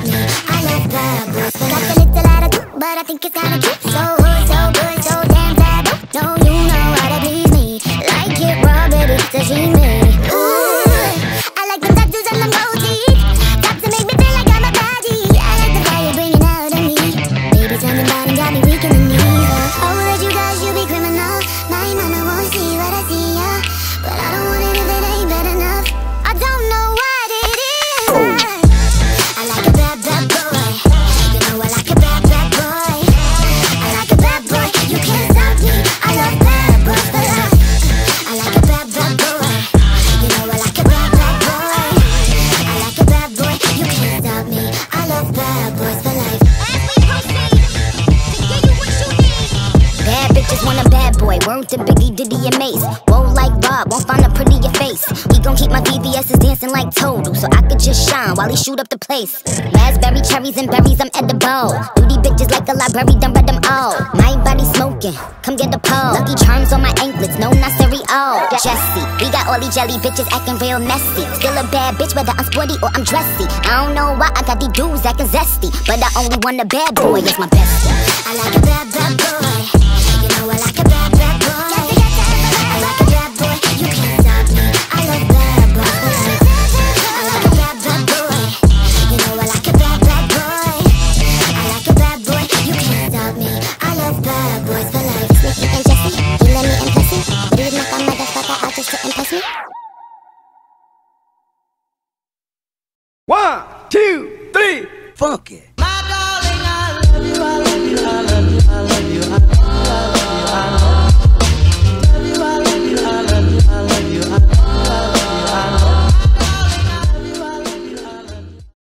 me. I love bubbles. Got a little out attitude, but I think it's kinda cute. Mace. Whoa, like Bob, won't find a prettier face. We gon' keep my VVS's dancing like Total, so I could just shine while he shoot up the place. Raspberry, cherries, and berries, I'm edible. Duty bitches like a library, done read them all. My body smoking, come get the pole. Lucky charms on my anklets, no, not cereal. Jesy, we got all these jelly bitches acting real messy. Still a bad bitch, whether I'm sporty or I'm dressy. I don't know why I got these dudes acting zesty, but I only want a bad boy, it's my bestie. I like a bad, One, two, three, funky.